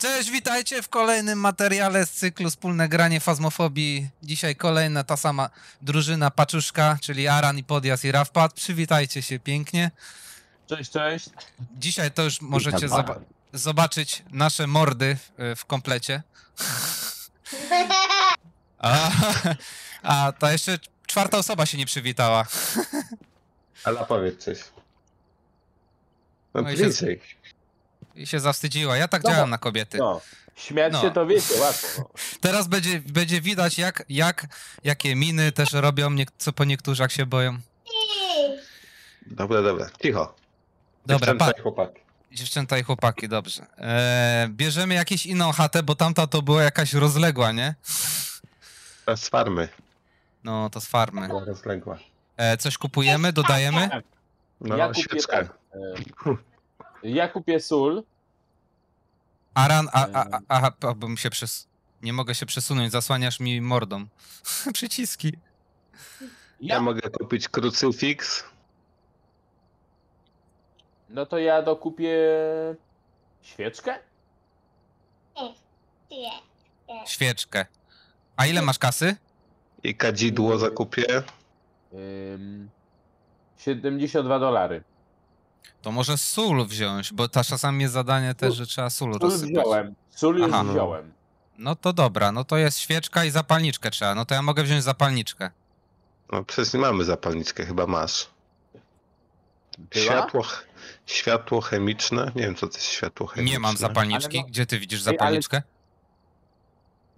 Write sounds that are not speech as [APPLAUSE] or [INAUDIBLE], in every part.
Cześć, witajcie w kolejnym materiale z cyklu Wspólne Granie Fazmofobii. Dzisiaj kolejna ta sama drużyna Paczuszka, czyli Aran i Podjas i Rafpad. Przywitajcie się pięknie. Cześć, cześć. Dzisiaj to już możecie zoba- zobaczyć nasze mordy w, w komplecie. [LAUGHS] A, a ta jeszcze czwarta osoba się nie przywitała. Ale powiedz coś. No No bliżej. I się zawstydziła. Ja tak No. działam na kobiety. No, śmiać No. się to wiecie, łatwo. [LAUGHS] Teraz będzie, będzie widać, jak, jak, jakie miny też robią, nie, co po niektórych jak się boją. Dobra, dobra. Cicho. Dobra, pa, Dziewczęta i chłopaki. dziewczęta i chłopaki, dobrze. Eee, bierzemy jakąś inną chatę, bo tamta to była jakaś rozległa, nie? To z farmy. No, to z farmy. Była rozległa. E, coś kupujemy, dodajemy? No, ja kupię świeczkę. tak. e, Ja kupię sól. Aran, a, a, a, aha, a, bym się przes... Nie mogę się przesunąć, zasłaniasz mi mordą. [LAUGHS] Przyciski. Ja mogę kupić krucyfiks. No to ja dokupię świeczkę? Świeczkę. A ile masz kasy? I kadzidło zakupię. Ym, 72 dolary. To może sól wziąć, bo ta czasami jest zadanie też, że trzeba sól Sól rozsypać. wziąłem. Sól już Aha. wziąłem. No to dobra, no to jest świeczka i zapalniczkę trzeba. No to ja mogę wziąć zapalniczkę. No przecież nie mamy zapalniczkę, chyba masz. Była? Światło, światło chemiczne. Nie wiem co to jest światło chemiczne. Nie mam zapalniczki. Ale no- Gdzie ty widzisz ale- zapalniczkę?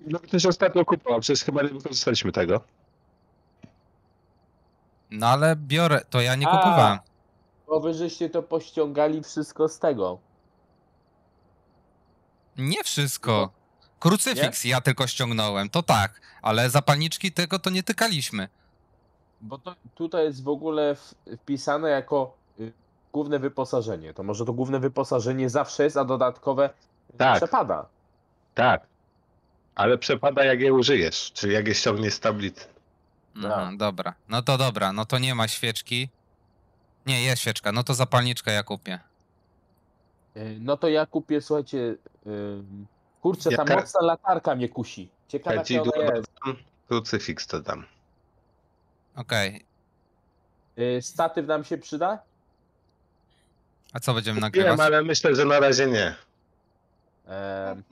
No ktoś ostatnio kupował, przecież chyba nie wykorzystaliśmy tego. No ale biorę, to ja nie A. kupowałem. Bo wy żeście to pościągali wszystko z tego. Nie wszystko. Krucyfiks ja tylko ściągnąłem, to tak, ale zapalniczki tego to nie tykaliśmy. Bo to tutaj jest w ogóle wpisane jako y, główne wyposażenie. To może to główne wyposażenie zawsze jest, a dodatkowe Tak. przepada. Tak. Ale przepada jak je użyjesz, czyli jak je ściągniesz z tablicy. Aha, dobra, no to dobra, no to nie ma świeczki. Nie, jest świeczka, no to zapalniczkę ja kupię. Y, No to ja kupię, słuchajcie, ym, kurczę, ta Jaka- mocna latarka mnie kusi. Ciekawe, jaka Kadzidło ona jest. krucyfiks to dam. Okej, Y, Statyw nam się przyda? a co będziemy Wiem, nagrywać? ale myślę, że na razie nie. Em,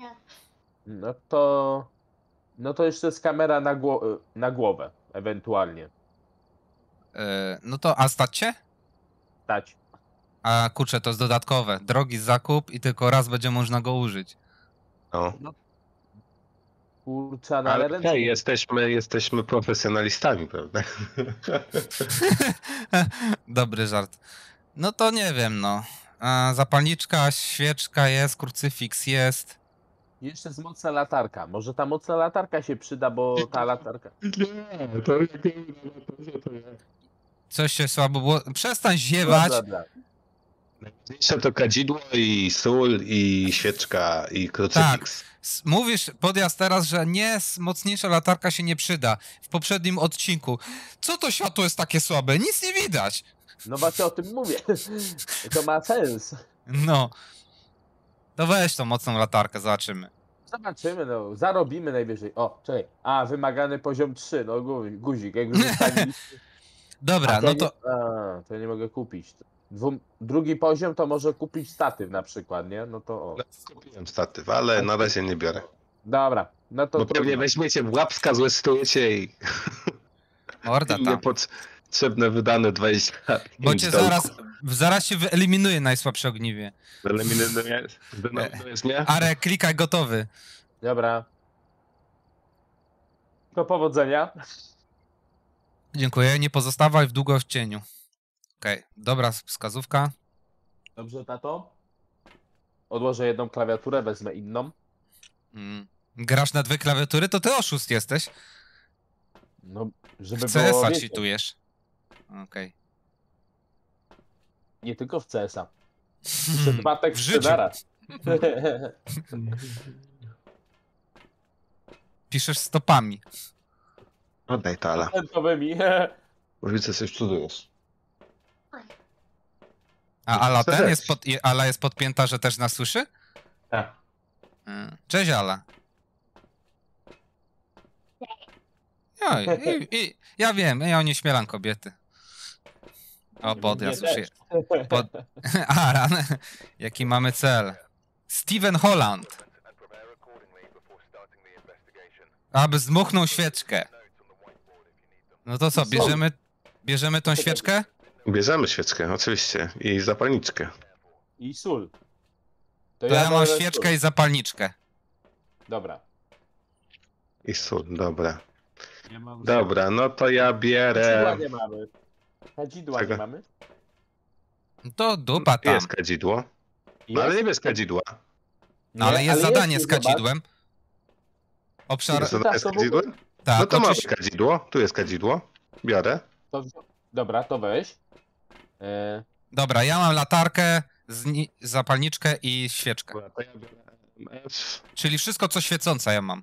No to... No to jeszcze jest kamera na, gło- y, na głowę, ewentualnie. E, no to, a stać się? Stać. A kurczę, to jest dodatkowe. Drogi zakup i tylko raz będzie można go użyć. No. Kurczę, no ale Ale ręcznie. hej, jesteśmy, jesteśmy profesjonalistami, prawda? [LAUGHS] Dobry żart. No to nie wiem, no. Zapalniczka, świeczka jest, krucyfiks jest. Jeszcze jest mocna latarka. Może ta mocna latarka się przyda, bo ta latarka... Nie, to jak to nie. Coś się słabo było. Przestań ziewać. Dobra. Najważniejsze to kadzidło i sól i świeczka i krucyfiks. S- Mówisz, podjazd teraz, że nie, mocniejsza latarka się nie przyda. W poprzednim odcinku. Co to światło jest takie słabe? Nic nie widać. No właśnie o tym mówię. To ma sens. No. To weź tą mocną latarkę, zobaczymy. Zobaczymy, no. Zarobimy najwyżej. O, czekaj. A, wymagany poziom 3. No gu- guzik. Jak już [LAUGHS] Dobra, no to. Nie, a, to ja nie mogę kupić. Dwu, drugi poziom to może kupić statyw na przykład, nie? No to o. Kupiłem statyw, ale na razie nie biorę. Dobra, no to Bo pewnie trudno. weźmiecie w łapska, złestujecie i Morda [LAUGHS] tam. niepotrzebne wydane 20 Bo cię zaraz, zaraz się wyeliminuje najsłabsze ogniwie. Eliminujesz zdenerwujesz mnie? Are, klikaj gotowy. Dobra. Do powodzenia. Dziękuję, nie pozostawaj w długo w cieniu. Okej, dobra wskazówka. Dobrze, tato? Odłożę jedną klawiaturę, wezmę inną. Mm. Grasz na dwie klawiatury, to ty oszust jesteś. No, żeby W CS-a cheatujesz. Okej. nie tylko w CS-a. [LAUGHS] Dwa W życiu. naraz. [LAUGHS] [LAUGHS] Piszesz stopami. Oddaj to, Ala. Centowymi. Bo [LAUGHS] widzę, coś cudujesz. A Ala Co ten jest pod, Ala jest podpięta, że też nas słyszy? Tak. Mm. Cześć, Ala. Ja, i, i, ja wiem, ja nie śmielam kobiety. O, podjazd już też. [LAUGHS] je. Pod... [LAUGHS] Aran, jaki mamy cel? Steven Holland. Aby zmuchnął świeczkę. No to co, bierzemy, bierzemy tą świeczkę? Bierzemy świeczkę, oczywiście. I zapalniczkę. I sól. To ja mam biorę świeczkę sól. i zapalniczkę. Dobra. I sól, dobra. Ja mam Dobra, no to ja Kadzidła bierę... nie mamy. Kadzidła Czego? nie mamy? To dupa tam. Jest kadzidło. No, ale nie bez kadzidła. No ale jest zadanie z kadzidłem. Obszar... Jest tak, zadanie z to ogóle- kadzidłem? Tak, No to mamy oczyś... kadzidło. Tu jest kadzidło. Biorę. To, dobra, to weź. E, Dobra, ja mam latarkę, zapalniczkę i świeczkę. Dobra, to ja biorę MF Czyli wszystko, co świecące ja mam.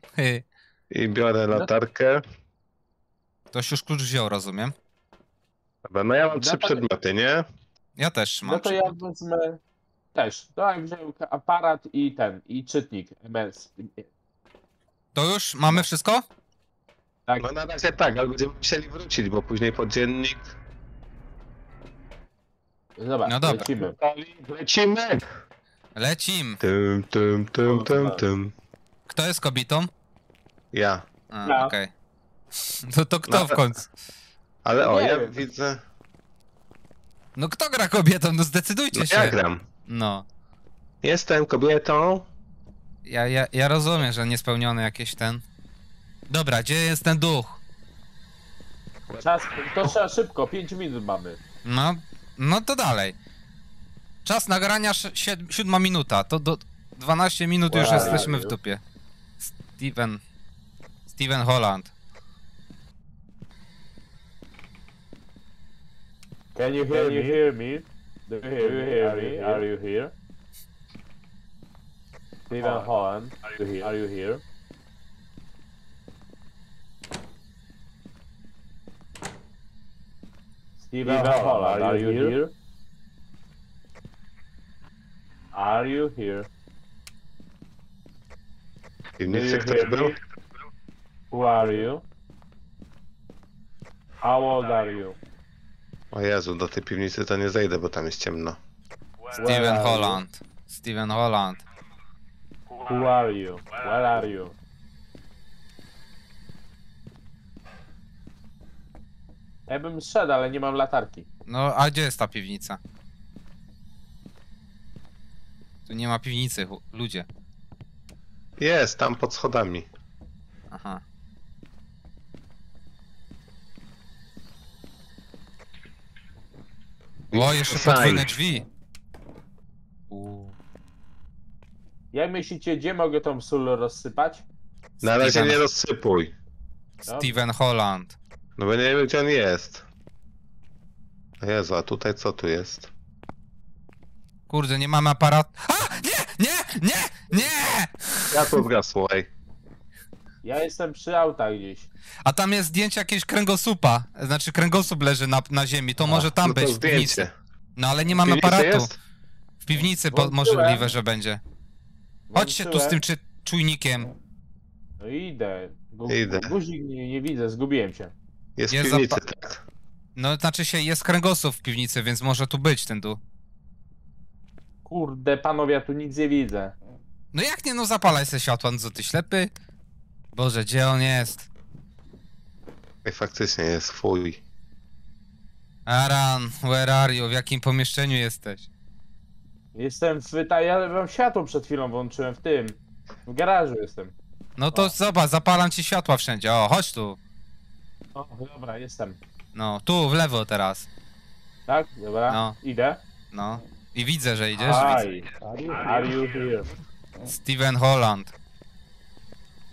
I biorę latarkę. Ktoś już klucz wziął, rozumiem? Dobra, no ja mam No trzy to- przedmioty, nie? Ja też mam. no to ja wezmę też. To jak wziął aparat i ten, i czytnik MS. To już mamy wszystko? Tak, No na razie tak, ale będziemy musieli wrócić, bo później podziennik... Dobra, No dobra. lecimy. Lecimy! Lecim. Tym, tym, tym, tym, tym. Kto jest kobietą? Ja. A, Ja. okej. [LAUGHS] No to kto w końcu? Ale o, Nie ja wiem. widzę... No kto gra kobietą? No zdecydujcie No się. ja gram. No. Jestem kobietą. Ja, ja, ja rozumiem, że niespełniony jakieś ten. Dobra, gdzie jest ten duch? Czas, to trzeba szybko, 5 minut mamy. No, no to dalej. Czas nagrania sz- sied- siódma minuta. To do 12 minut już Wow. jesteśmy w dupie. Steven. Steven Holland. Can you hear, Can you hear me? Do you hear, you hear me? Are you here? Steven Holland, are you here? Steven Holland, are you here? Are you here? Piwnicy ktoś był? Who are you? How old are you? O Jezu, do tej piwnicy to nie zejdę, bo tam jest ciemno. Steven? Holland. Steven Holland. Who are you? Where are you? Ja bym szedł, ale nie mam latarki. No, a gdzie jest ta piwnica? Tu nie ma piwnicy, hu- ludzie. Jest, tam pod schodami. Aha. O, jeszcze Fajnie. podwójne drzwi. U. Jak myślicie, gdzie mogę tą sól rozsypać? Na razie Steven, nie rozsypuj. Steven Holland. No bo nie wiem gdzie on jest. Jezu, a tutaj co tu jest? Kurde, nie mamy aparatu. A! Nie! Nie! Nie! Nie! Ja tu zgasło, ej. Ja jestem przy autach gdzieś. A tam jest zdjęcie jakiegoś kręgosłupa. Znaczy kręgosłup leży na, na ziemi. To może tam no to być w piwnicy. zdjęcie. No ale nie mamy piwnicy aparatu. jest? W piwnicy po, Włączyłem. możliwe, że będzie. Chodźcie tu z Włączyłem. tym czy, czujnikiem. No idę. Gu Idę. Guzik nie, nie widzę, zgubiłem się. Jest w Jest piwnicy, zapa- tak. No znaczy się jest kręgosłup w piwnicy, więc może tu być ten tu. Kurde, panowie, ja tu nic nie widzę. No jak nie, no zapalaj se światła, no co ty ślepy? Boże, gdzie on jest? Ej, faktycznie jest, fuj. Aran, where are you? W jakim pomieszczeniu jesteś? Jestem w... Ta, ja wam światło przed chwilą włączyłem w tym. W garażu jestem. No to O. zobacz, zapalam ci światła wszędzie. O, chodź tu. O, dobra, jestem. No, tu, w lewo teraz. Tak? Dobra. No. Idę. No. I widzę, że idziesz. Hi. Are you here? Steven Holland.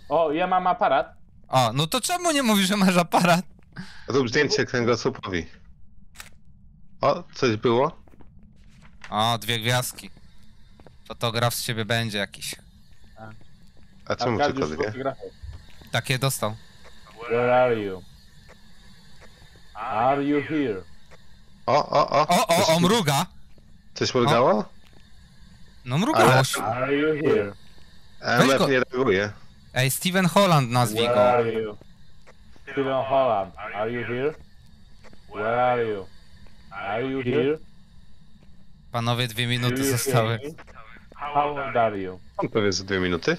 O, ja mam aparat. O, no to czemu nie mówisz, że masz aparat? Rób zdjęcie kręgosłupowi. O, coś było? O, dwie gwiazdki. Fotograf z ciebie będzie jakiś. A czemu Arkadiusz tylko dwie? fotografuje. Takie dostał. Where are you? Are you here? O, o, o! O, o, o, Coś- mruga. Coś mrugało? No mrugało Ale- się. Are you here? MF go- nie reaguje. Ej, Steven Holland nazwij Where go. are you? Steven Holland, are you here? Where are you? Are you here? Panowie, dwie minuty Do you hear zostały. me? How old are you? On powie za dwie minuty.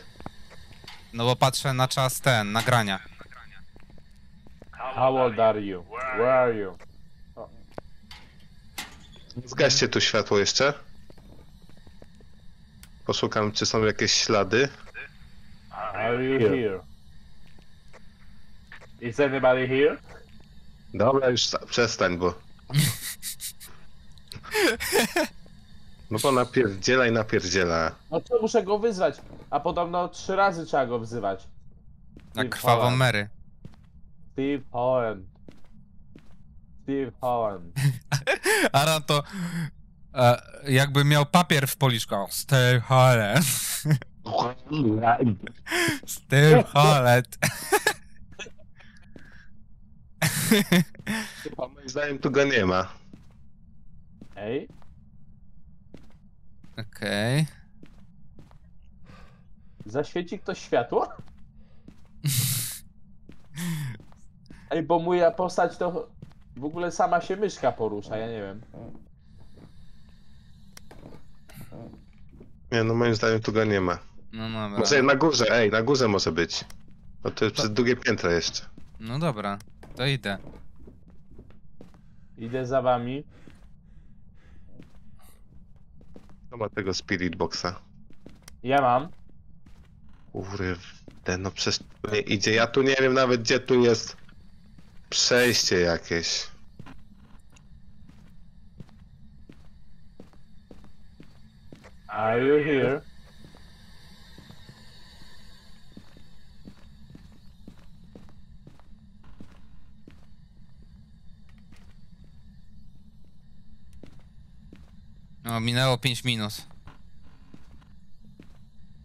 No bo patrzę na czas ten, nagrania. How old are you? Where are you? Zgaście tu światło jeszcze. Poszukam, czy są jakieś ślady. Are you here? Is anybody here? Dobra, już przestań, bo... [LAUGHS] No bo napierdziela i napierdziela. No to muszę go wyzwać. A podobno trzy razy trzeba go wzywać. Na krwawą. Mary. Steve Holland. Steve Holland. [LAUGHS] Aran to e, jakby miał papier w policzku. Steve Holland. [LAUGHS] Steve Holland. [LAUGHS] Chyba moim zdaniem tu go nie ma. Ej? Okej. Zaświeci ktoś światło? Ej, bo moja postać to w ogóle sama się myszka porusza, ja nie wiem. Nie, no moim zdaniem tu go nie ma. No dobra. Może na górze, ej, na górze może być. No to jest przez drugie piętro jeszcze. No dobra, to idę. Idę za wami. Kto ma tego Spirit Boxa? Ja mam. Kurde, no przecież tu nie idzie. Ja tu nie wiem nawet gdzie tu jest przejście jakieś. Are you here? No, minęło 5 minut.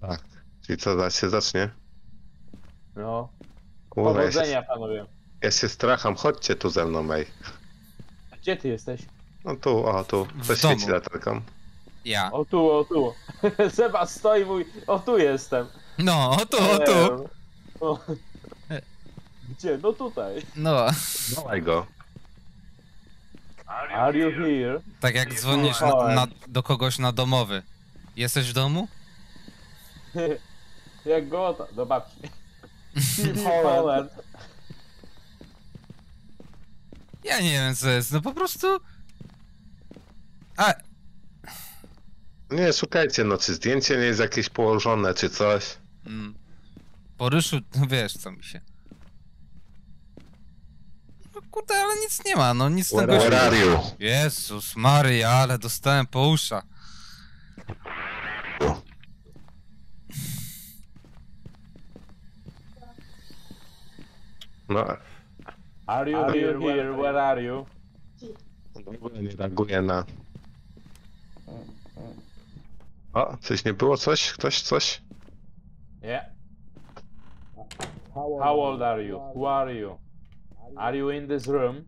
Tak. Czyli co, zaraz się zacznie? No. Kurde, ja się, Powodzenia, panowie. Ja się stracham. Chodźcie tu ze mną, ej. Gdzie ty jesteś? No tu, o tu. W To świeci domu. latarką. Ja. O tu, o tu. [LAUGHS] Seba stoi mój. O tu jestem. No, o tu, o tu. O. Gdzie? No tutaj. No, Dawaj go. Are you here? tak jak dzwonisz na, na, do kogoś na domowy. Jesteś w domu? [LAUGHS] Jak go to? Do babci. Steve [LAUGHS] Holland. Ja nie wiem co jest, no po prostu... A, Nie, szukajcie, no czy zdjęcie nie jest jakieś położone, czy coś. mm, poruszył, [LAUGHS] no wiesz co mi się... No kurde, ale nic nie ma, no nic Where gościu... are you? Jezus Maria, ale dostałem po uszach. No, Are you here? here? Where are you? w ogóle nie reaguje na... O, coś nie było? Coś? Ktoś? Coś? Yeah. How old are you? Who are you? Are you in this room?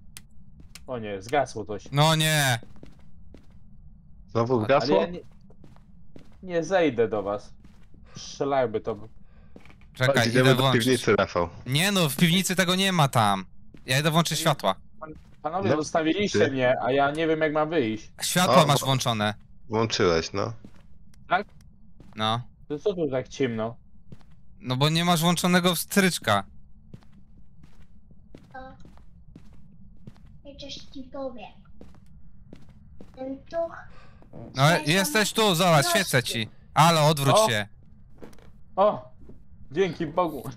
O nie, zgasło coś. No nie! Znowu Ale zgasło? ja nie, nie zejdę do was. Strzelajmy to. Czekaj, Chodź, idę do włączyć. piwnicy, Rafał. Nie no, w piwnicy tego nie ma tam. Ja idę włączyć światła. Panowie, No, zostawiliście ty. mnie, a ja nie wiem jak mam wyjść. Światła O, masz włączone. Włączyłeś, no. No. To co tu tak ciemno? No bo nie masz włączonego wstryczka. O, ja coś ci powiem. Ten tuch, No jesteś tu, zobacz, świecę ci. Ale odwróć O. się. O! Dzięki Bogu.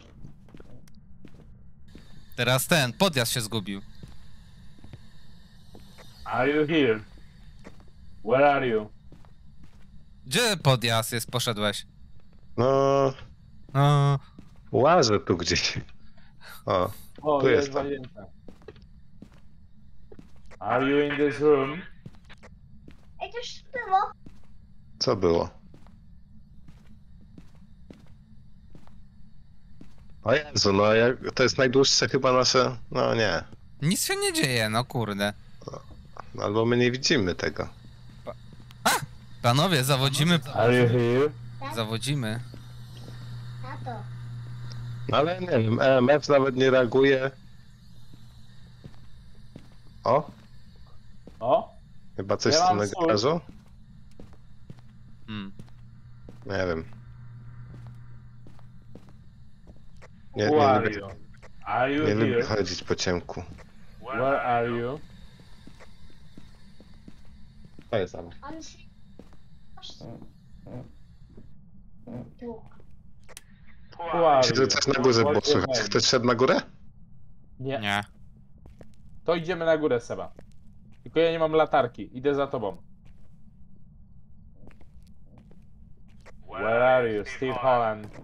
Teraz ten, podjazd się zgubił. Are you here? Where are you? Gdzie podjazd jest, poszedłeś? No, No, łażę tu gdzieś. O, O, Tu jest jestem. Are you in this room? Ej, coś było. co było? O Jezu, no jak, to jest najdłuższe chyba nasze... No nie. nic się nie dzieje, no kurde. No, Albo my nie widzimy tego. Panowie, zawodzimy. Are you here? Zawodzimy. Tato. No ale nie wiem, EMF nawet nie reaguje. O, O, chyba coś Ja z tym garażu? Hmm. Nie wiem. Nie, who nie, are lubię, you? Are you nie lubię here? chodzić po ciemku. Where are you? To jest tam. On się... Tu. Who are you? na górze your słychać. name? Ktoś szedł na górę? Nie. Nie. To idziemy na górę, Seba. Tylko ja nie mam latarki. Idę za tobą. Where are you, Steve Holland?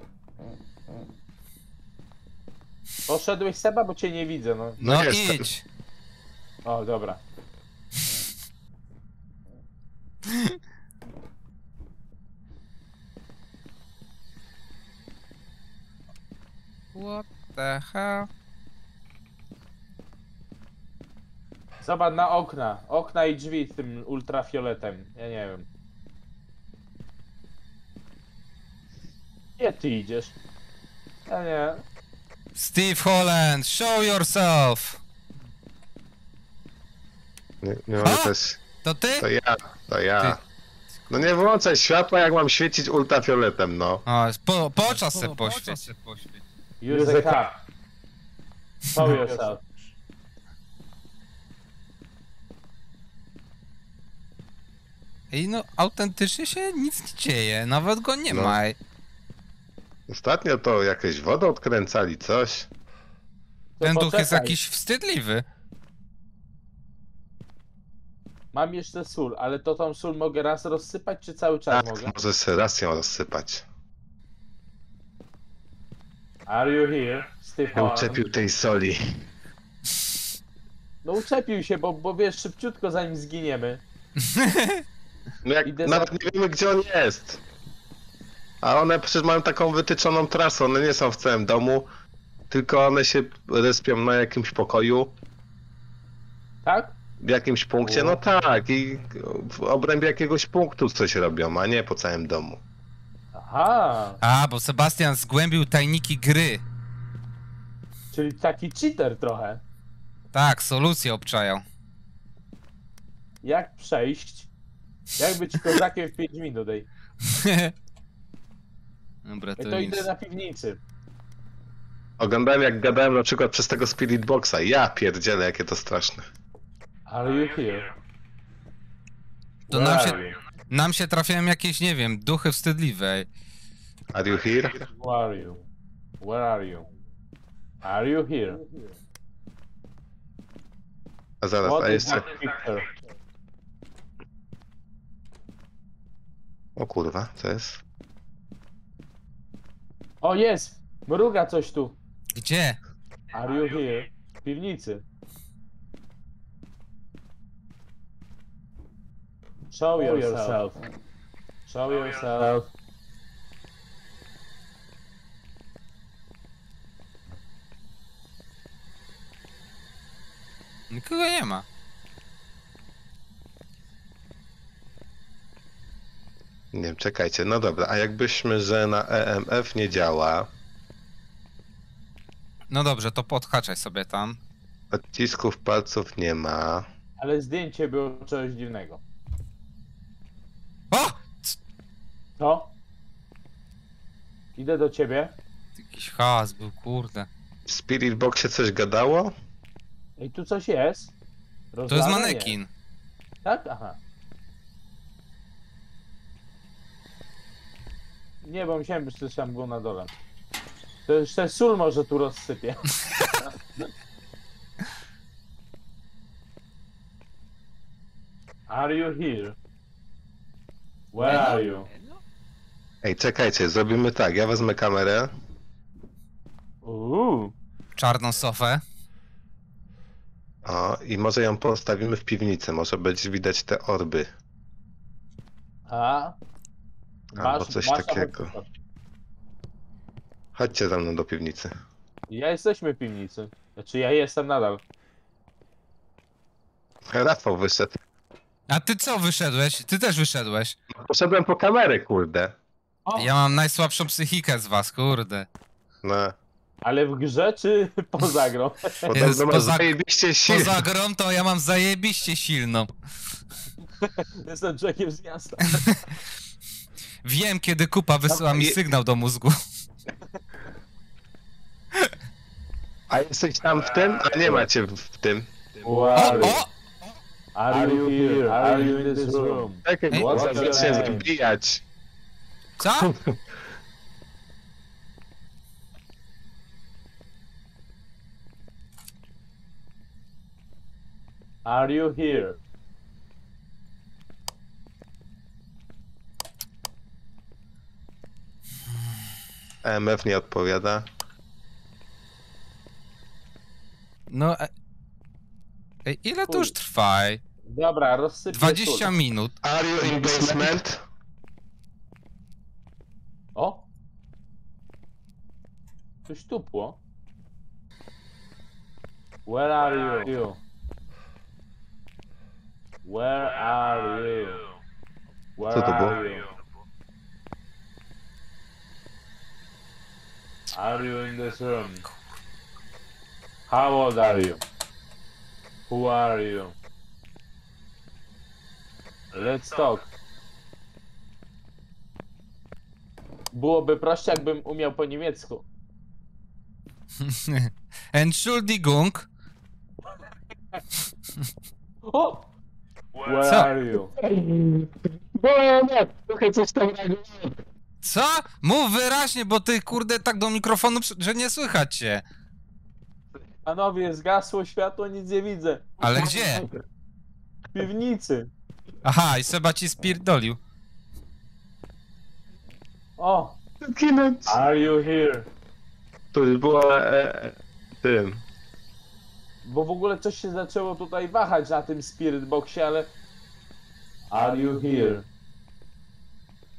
Poszedłeś, Seba, bo cię nie widzę, no. No No jestem. idź. O, dobra. What the hell? Zobacz na okna. Okna i drzwi z tym ultrafioletem. Ja nie wiem. Gdzie ty idziesz? Ja nie. Steve Holland, show yourself! Nie, nie A? też. To ty? To ja, to ja. Ty. No nie włączaj światła, jak mam świecić ultrafioletem, no. O, po, po czas se poświeć. Use a car. Show yourself. I no, autentycznie się nic nie dzieje, nawet go nie No. ma. Ostatnio to jakieś wodę odkręcali, coś. Ten duch jest jakiś wstydliwy. Mam jeszcze sól, ale to tą sól mogę raz rozsypać, czy cały czas Tak, mogę? może sobie raz ją rozsypać. Are you here, Steve Nie Holland? uczepił tej soli. No uczepił się, bo, bo wiesz, szybciutko zanim zginiemy. No jak Idę nawet za- nie wiemy, gdzie on jest. A one przecież mają taką wytyczoną trasę, one nie są w całym domu, tylko one się respią na jakimś pokoju, Tak? w jakimś punkcie, no tak, i w obrębie jakiegoś punktu coś robią, a nie po całym domu. Aha, A, bo Sebastian zgłębił tajniki gry. czyli taki cheater trochę. Tak, solucję obczają. Jak przejść? Jak być kozakiem w 5 minut, ej. [LAUGHS] Dobra, I to to nic. idę na piwnicy. Oglądałem jak gadałem na przykład przez tego Spirit Boxa, ja pierdzielę, jakie to straszne. Are you here? To Where nam się-? Nam się trafiają jakieś, nie wiem, duchy wstydliwe. Are you here? Who are you? Where are you? Are you here? A zaraz, What a is jeszcze... O kurwa, co jest? O, jest! Mruga coś tu. Gdzie? Are you here? W piwnicy. Show yourself. Show yourself. Nikogo nie ma. Nie wiem, czekajcie, no dobra, a jakbyśmy, że na EMF nie działa, No dobrze, to podhaczaj sobie tam. odcisków palców nie ma, Ale zdjęcie było czegoś dziwnego. O! To? Idę do ciebie. Jakiś hałas był, kurde. w Spirit Boxie coś gadało? Ej, tu coś jest. To jest manekin. Tak? Aha. Nie, bo myślałem, że coś tam było na dole. To jeszcze sól może tu rozsypie. [LAUGHS] Are you here? Where are you? Ej, czekajcie, zrobimy tak, ja wezmę kamerę, Uuu. Czarną sofę. o, i może ją postawimy w piwnicy, może będzie widać te orby. A? Albo coś masz takiego. ochotę? Chodźcie ze mną do piwnicy. Ja jesteśmy w piwnicy. Znaczy ja jestem nadal. Rafał wyszedł. A ty co wyszedłeś? Ty też wyszedłeś. Poszedłem po kamerę, kurde. O, Ja mam najsłabszą psychikę z was, kurde. No. Ale w grze czy [LAUGHS] poza grą? Podobno masz poza- zajebiście sił. Poza grą to ja mam zajebiście silną. [LAUGHS] Jestem człowiekiem z miasta. [LAUGHS] Wiem, kiedy kupa wysyła mi sygnał do mózgu. [LAUGHS] A jesteś tam w tym? A nie macie w, tym. O, o! Are you here? Are you in this room? Czekaj, Ej, zacznie zabijać. Co? [LAUGHS] Are you here? EMF nie odpowiada. No. e- Ej, ile to już trwa? Dobra, rozsypię 20 sól. minut. Are you in basement? O! Coś tupło. Where are you? Where are you? Where Co to było? Are you? In this room? How old are you? Who are you? Let's talk. Byłoby prościej, jakbym umiał po niemiecku. [LAUGHS] Entschuldigung. O! Where Co? are you? Trochę coś tam Co? Mów wyraźnie, bo ty kurde tak do mikrofonu, że nie słychać cię. Panowie, zgasło światło, nic nie widzę. Ale gdzie? W piwnicy. Aha, i Seba ci spierdolił. O! Zginąć. Are you here? To już była e, e, tym. Bo w ogóle coś się zaczęło tutaj wahać na tym Spirit Boxie, ale... Are you here?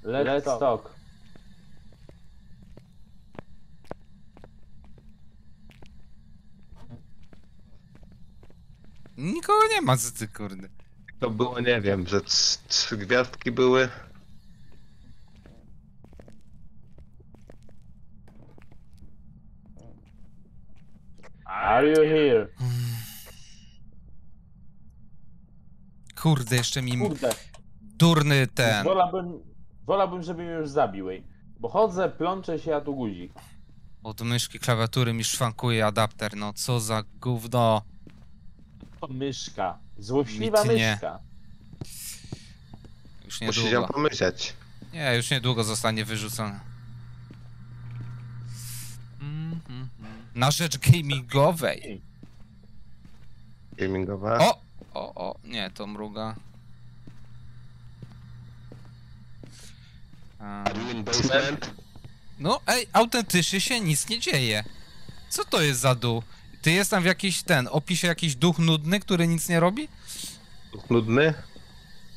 Let's talk. Nikogo nie ma, co ty kurde. To było, nie wiem, że trz, trzy gwiazdki były. Are you here? Kurde, jeszcze mi Kurde, durny ten. wolałbym, wolałbym, żeby mnie już zabił, ej. Bo chodzę, plączę się, a tu guzik. Od myszki klawiatury mi szwankuje adapter, no co za gówno. O, myszka. Złośliwa Nic nie. myszka. Już Musi się niedługo. pomyśleć. Nie, już niedługo zostanie wyrzucony. Mhm. Na rzecz gamingowej. Gamingowa. O! O, o, nie, to mruga. A, Are you in basement? No, ej, autentycznie się nic nie dzieje. Co to jest za dół? Ty jest tam w jakiś ten, opisie jakiś duch nudny, który nic nie robi? Nudny?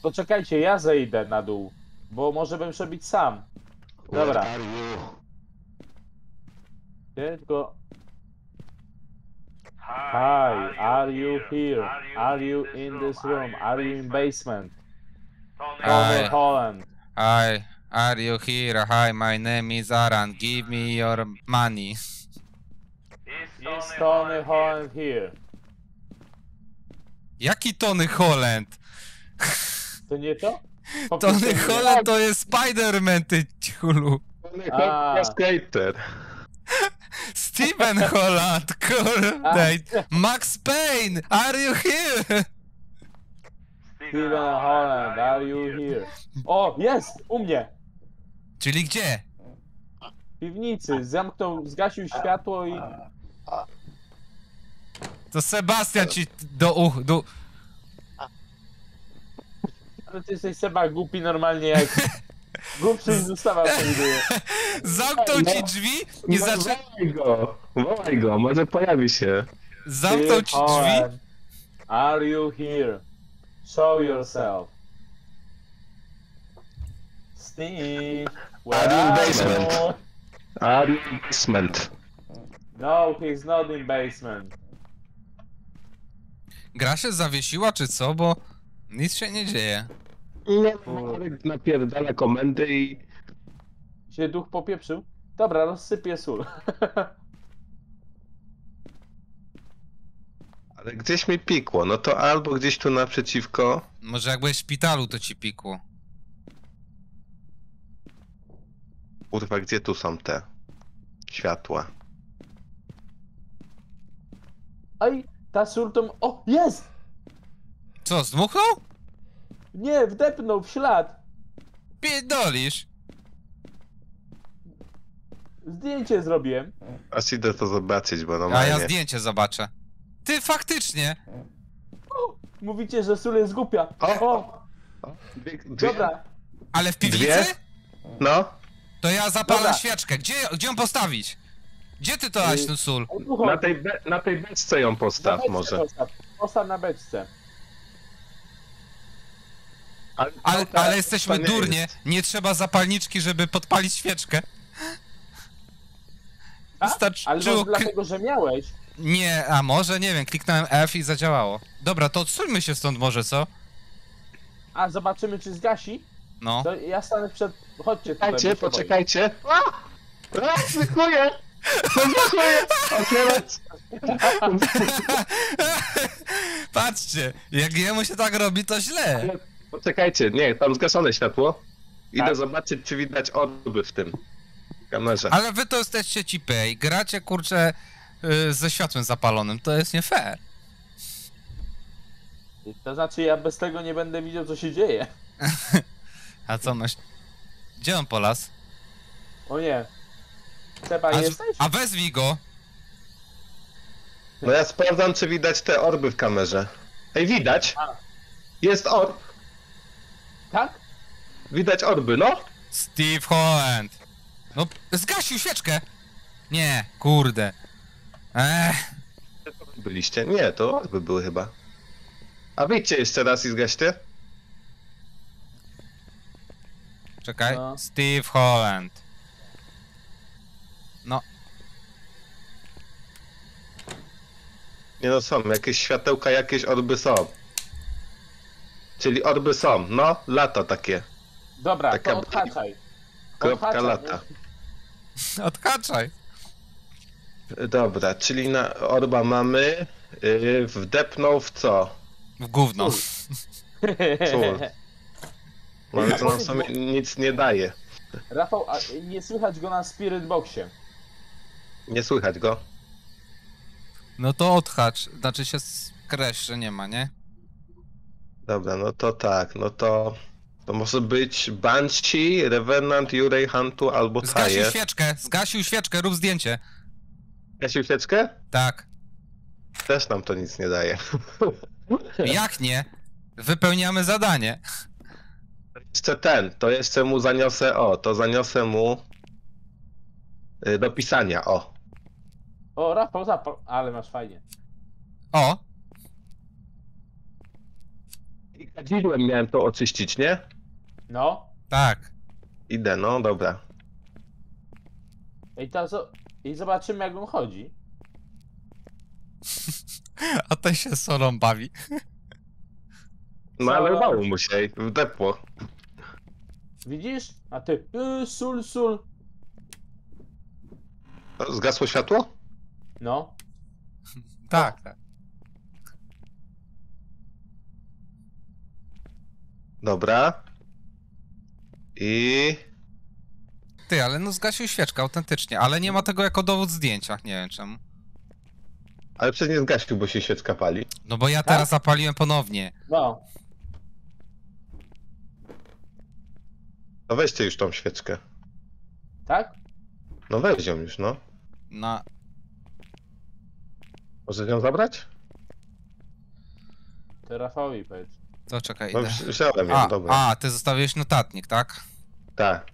To czekajcie, ja zejdę na dół. Bo może bym przebić sam. Dobra. Tylko... Hi, are you here? Are you in this room? Are you in basement? Tony. Holland. Hi, are you here? Hi, my name is Aran. Give me your money. Is Tony Holland here? Jaki Tony Holland? To nie to? Po [LAUGHS] Tony prostu. Holland to jest Spider-Man, ty ciulu. Tony A. Skater. [LAUGHS] Steven Holland, kurde. [LAUGHS] Max Payne, are you here? Steven Holland, are you here? O, jest! U mnie! Czyli gdzie? W piwnicy. Zamknął, zgasił światło i... To Sebastian ci do uch, do... Ale ty jesteś Seba głupi normalnie jak... [LAUGHS] Głupszy niż zostawa przewiduje. Zamknął ci drzwi i No, zaczął... Wołaj go! Wołaj go, może pojawi się. Zamknął ci drzwi? Are you here? Show yourself. Steve, where Are you in basement? Are you in basement? No, he's not in basement. Gra się zawiesiła czy co, bo nic się nie dzieje. Nie, Marek napierdala komendy i Się duch popieprzył? Dobra, rozsypię sól. [LAUGHS] Ale gdzieś mi pikło, no to albo gdzieś tu naprzeciwko. Może jak byłeś w szpitalu, to ci pikło. Kurwa, gdzie tu są te światła? Aj, ta to... O, jest! Co, zdmuchnął? Nie, wdepnął w ślad. Pierdolisz. Zdjęcie zrobiłem. Aż idę to zobaczyć, bo A ja normalnie... zdjęcie zobaczę. Ty, faktycznie. Mówicie, że sól jest głupia. O! O, Dwie, dwie... dobra. Ale w piwnicy? Dwie? No, To ja zapalę Dobra. świeczkę. Gdzie, gdzie ją postawić? Gdzie ty to Y, ten sól? Na tej, be... na tej beczce ją Na postaw beczce może. Postaw. postaw na beczce. Ale, Ale, ale jesteśmy nie durnie. jest. Nie trzeba zapalniczki, żeby podpalić świeczkę. A? Ale Wystarczyło... może kli- dlatego, że miałeś. Nie, a może, nie wiem, kliknąłem F i zadziałało. Dobra, to odsuńmy się stąd może, co? A, zobaczymy, czy zgasi. No. To ja stanę przed... Chodźcie tutaj. Poczekajcie, boję. poczekajcie. A! [LAUGHS] Patrzcie, jak jemu się tak robi, to źle. Poczekajcie, nie, tam zgaszone światło. Idę Tak. zobaczyć, czy widać orby w tym kamerze. Ale wy to jesteście cipy i gracie, kurczę, y, ze światłem zapalonym. To jest nie fair. To znaczy, ja bez tego nie będę widział, co się dzieje. [LAUGHS] A co masz? Gdzie on polas? O nie. Seba, A, jesteś? a wezwij go. No ja sprawdzam, czy widać te orby w kamerze. Ej, widać! A. Jest orb! Tak? Widać orby, no! Steve Holland. No, zgasił świeczkę. Nie, kurde. Ech, Byliście? Nie, to orby były chyba. A wyjdźcie jeszcze raz i zgaście. czekaj. No. Steve Holland. Nie no, są, jakieś światełka, jakieś orby są. Czyli orby są, no, lata takie. Dobra, Taka to odhaczaj. [LAUGHS] Kropka Odhaczaj, lata. [LAUGHS] odhaczaj. Dobra, czyli na orba mamy. Yy, wdepnął w co? W gówno. Sól. No ale to nam sobie nic nie daje. Rafał, a nie słychać go na Spirit Boxie. Nie słychać go. No to odhacz. Znaczy się skreś, że nie ma, nie? Dobra, no to tak, no to. To może być Banshee, Revenant, Jurej Huntu albo Zgasił Taje. świeczkę, zgasił świeczkę, rób zdjęcie. Gasił świeczkę? Tak. Też nam to nic nie daje. [LAUGHS] Jak nie? Wypełniamy zadanie. Jeszcze ten, to jeszcze mu zaniosę, o, to zaniosę mu y, do pisania, o. O, Rafał, zapal. Ale masz fajnie. O, I kadzidłem miałem to oczyścić, nie? No. tak. Idę, no dobra. I, to, zo- I zobaczymy, jak on chodzi. [LAUGHS] A ten się solą bawi. No ale Cała- dało mu się, wdepło. Widzisz? A ty, yy, sól, sól. Zgasło światło? No. [LAUGHS] Tak, tak. Dobra. I... Ty, ale no zgasił świeczkę, autentycznie, ale nie ma tego jako dowód w zdjęciach, nie wiem czemu. Ale przecież nie zgasił, bo się świeczka pali. No bo ja Tak? teraz zapaliłem ponownie. No. No weźcie już tą świeczkę. Tak? No weź ją już, no. Na... Może ją zabrać? To Rafałowi powiedz. To czekaj, No idę. wzi- wziąłem ją, A, dobra. a, ty zostawiłeś notatnik, tak? Tak.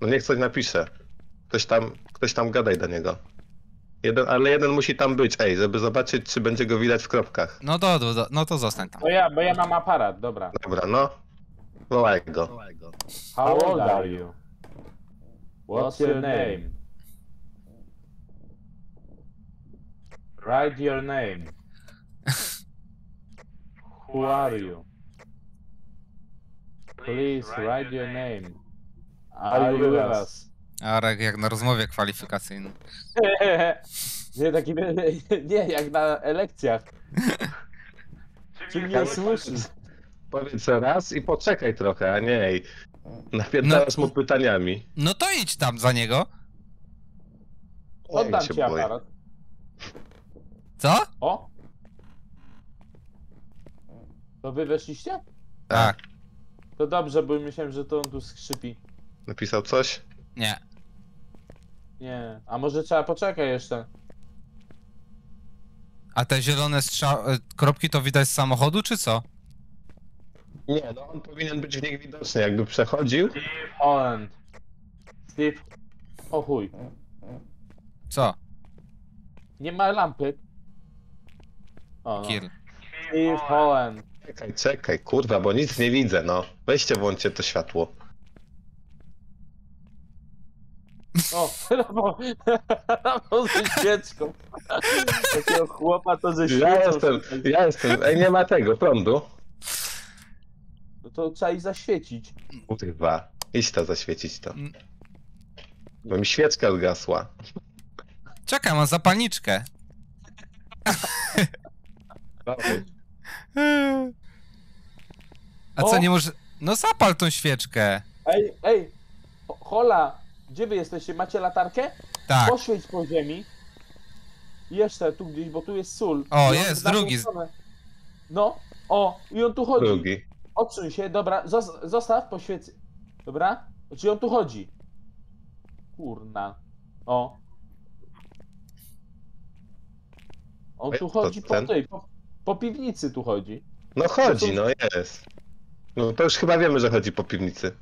No niech coś napisze. Ktoś tam, ktoś tam gadaj do niego. Jeden, ale jeden musi tam być, ej, żeby zobaczyć, czy będzie go widać w kropkach. No do, do, do, no to zostań tam. No ja, bo ja mam aparat, dobra. Dobra, no. Wołaj go. How old are you? What's your name? Write your name. Who are you? Please write your name. Are you with us? Arek jak na rozmowie kwalifikacyjnej. [LAUGHS] Nie, taki, [LAUGHS] nie, jak na lekcjach. Czy mnie słyszysz? Powiedz raz i poczekaj trochę, a nie i napierdalasz mu pytaniami. No to idź tam za niego. Oddam ci aparat. Co? O! To wy weszliście? Tak. To dobrze, bo myślałem, że to on tu skrzypi. Napisał coś? Nie. Nie. A może trzeba poczekać jeszcze? A te zielone e, kropki to widać z samochodu, czy co? Nie, no on powinien być w nich widoczny, jakby przechodził. Holland. Steve. O chuj. Co? Nie ma lampy. O, no. Kill. Steve Holland. Czekaj, czekaj, kurwa, bo nic nie widzę, no. Weźcie, włączcie to światło. O, Rafał, Rafał ze świeczką. Takiego chłopa to ze świeczką. Ja jestem, ja jestem, ej, nie ma tego, prądu. No to trzeba ich zaświecić. Kurwa, idź to zaświecić to. Mm. Bo mi świeczka zgasła. Czekaj, mam zapalniczkę. A co, nie może... No zapal tą świeczkę. Ej, ej! Ho- Hola! Gdzie wy jesteście? Macie latarkę? Tak. Poświeć po ziemi. Jeszcze tu gdzieś, bo tu jest sól. O, jest, drugi. stronę. No, o, i on tu chodzi. Drugi. Odsuń się, dobra, zos- zostaw, poświec. Dobra? Czyli on tu chodzi. Kurna. O. On tu chodzi po tej, po, po piwnicy tu chodzi. No chodzi, no jest. No to już chyba wiemy, że chodzi po piwnicy. [LAUGHS]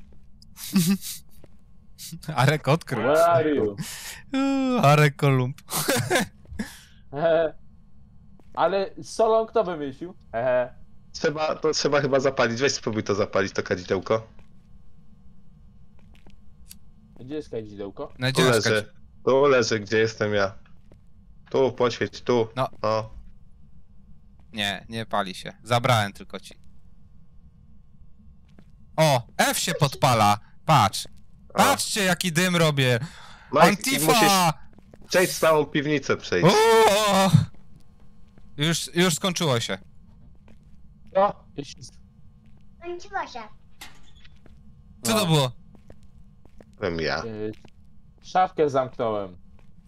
Arek odkrył. Where are you? Arek Kolumb. [LAUGHS] Hehe. Ale z solą kto wymyślił? Hehe. Trzeba, to trzeba chyba zapalić. Weź spróbuj to zapalić, to kadzidełko. Gdzie jest kadzidełko? Tu Nadzieja, leży. Tu leży, gdzie jestem ja. Tu, poświeć, tu. No. O. Nie, nie pali się. Zabrałem tylko ci. O, F się podpala. Patrz. Patrzcie, jaki dym robię. Mike, musisz Antifa! przejść całą piwnicę przejść. O! Już, już skończyło się. O! Jeśli... Kończyło się. Co No. to było? Byłem ja. Y, Szafkę zamknąłem.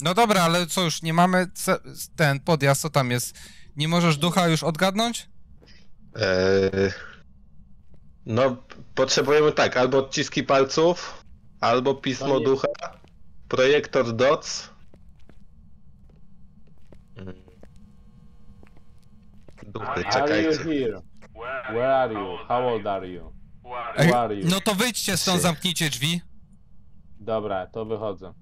No dobra, ale co już, nie mamy ce- ten podjazd, co tam jest? Nie możesz ducha już odgadnąć? Eee, no, potrzebujemy tak, albo odciski palców, albo pismo To nie- ducha, projektor DOTS. Mm. Duchy, czekajcie. here? Where are you? How old are you? Ej, Who are you? no to wyjdźcie stąd, Trzy. zamknijcie drzwi. Dobra, to wychodzę.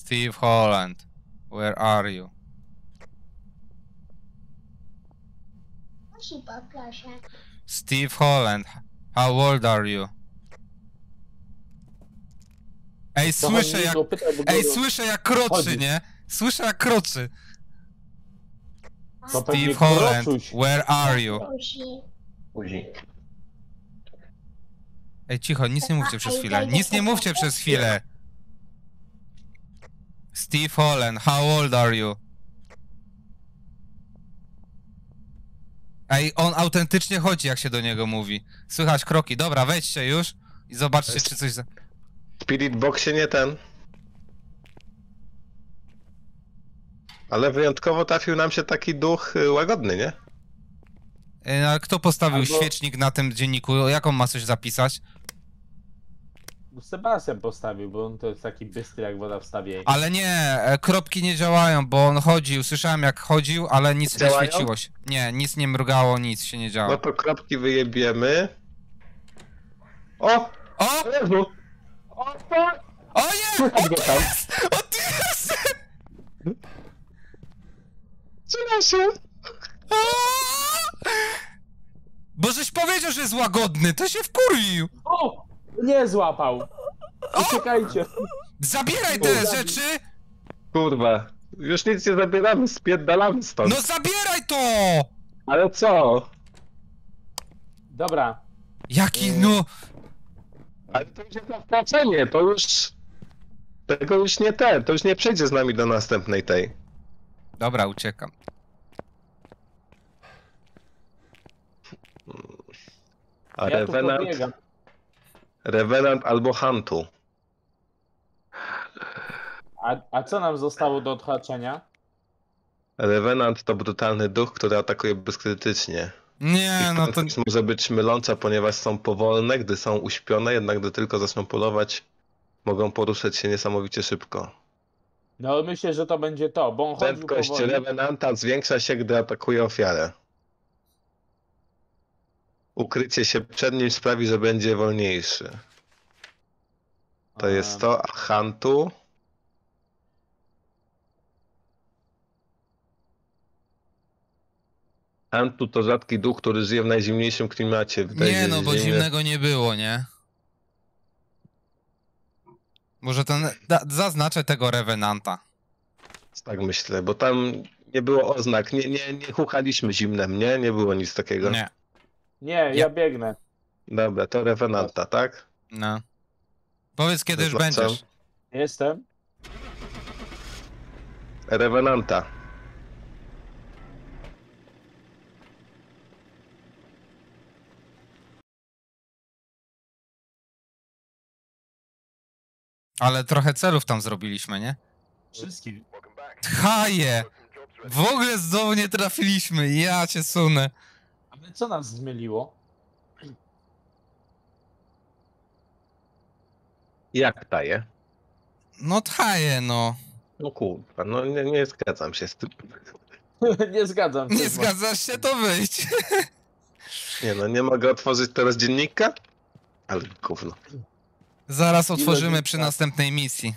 No. Steve Holland, where are you? Steve Holland, how old are you? Ej, słyszę jak... Ej, słyszę jak kroczy, nie? Słyszę jak kroczy. Pewnie Steve Holland, where are you? Ej, cicho, nic nie mówcie przez chwilę. Nic nie mówcie przez chwilę. Steve Holland, how old are you? Ej, on autentycznie chodzi, jak się do niego mówi. Słychać kroki. Dobra, wejdźcie już i zobaczcie, czy coś... Za... Spirit Boxie nie ten. Ale wyjątkowo trafił nam się taki duch y, łagodny, nie? No, ale kto postawił Albo- świecznik na tym dzienniku? Jak on ma coś zapisać? Sebastian postawił, bo on to jest taki bystry jak woda w stawie. Ale nie, e, kropki nie działają, bo on chodził. Słyszałem jak chodził, ale nic nie Działają? świeciło się. Nie, nic nie mrgało, nic się nie działo. No to kropki wyjebiemy. O! O! Jezu! O! O nie! [LAUGHS] O Chodź go tu jest! O tu jest! Trzymaj się! Bo żeś powiedział, że jest łagodny, to się wkurwił! O! Nie złapał! Uciekajcie! Zabieraj te rzeczy! Kurwa. Już nic nie zabieramy, spierdalamy stąd. No zabieraj to! Ale co? Dobra, Jaki, Nie. no... Ale to już jest na wtracenie, to już... Tego już nie ten, to już nie przejdzie z nami do następnej tej. Dobra, uciekam. A ja tu Revenant albo Huntu. A, a co nam zostało do odhaczenia? Revenant to brutalny duch, który atakuje bezkrytycznie. Nie, no to... może być myląca, ponieważ są powolne, gdy są uśpione, jednak gdy tylko zaczną polować, mogą poruszać się niesamowicie szybko. No myślę, że to będzie to, bo on Prędkość powoli. Revenanta zwiększa się, gdy atakuje ofiarę. Ukrycie się przed nim sprawi, że będzie wolniejszy. To jest to, a Huntu... Huntu to rzadki duch, który żyje w najzimniejszym klimacie. Wydaje Nie, no bo zimnego nie było, nie? Może ten... Da, zaznaczę tego Revenanta. Tak myślę, bo tam nie było oznak, nie, nie, nie chuchaliśmy zimnem, nie? Nie było nic takiego. Nie, Nie, ja, Ja- biegnę. Dobra, to Revenanta, tak? no. Powiedz, kiedy już Zaznaczam. będziesz. Jestem. Revenanta. Ale trochę celów tam zrobiliśmy, nie? Wszystkich. Haje! W ogóle znowu nie trafiliśmy, ja cię sunę. Ale co nas zmyliło? Jak taje? No taje, no. No kurwa, no nie, nie zgadzam się z tym. [LAUGHS] nie zgadzam się. Nie z- zgadzasz się, to wyjdź. [LAUGHS] Nie no, nie mogę otworzyć teraz dziennika? Ale gówno. Zaraz otworzymy przy tak? następnej misji.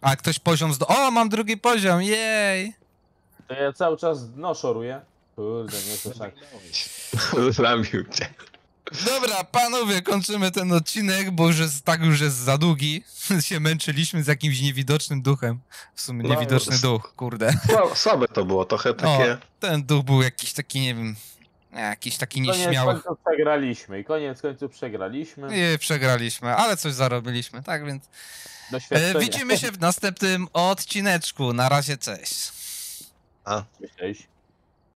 A ktoś poziom zdo... O, mam drugi poziom, jej! To ja cały czas dno szoruję. Kurde, nie to tak. Zamił cię. Dobra, panowie, kończymy ten odcinek, bo już jest, tak już jest za długi. [LAUGHS] się męczyliśmy z jakimś niewidocznym duchem. W sumie No, niewidoczny duch, kurde. [LAUGHS] Słabe, to było, trochę No, takie... ten duch był jakiś taki, nie wiem, jakiś taki Koniec nieśmiały. końców przegraliśmy i koniec końców przegraliśmy. I przegraliśmy, ale coś zarobiliśmy, tak więc... Doświadczenie. E, widzimy się w następnym odcineczku. Na razie, cześć. A, Cześć.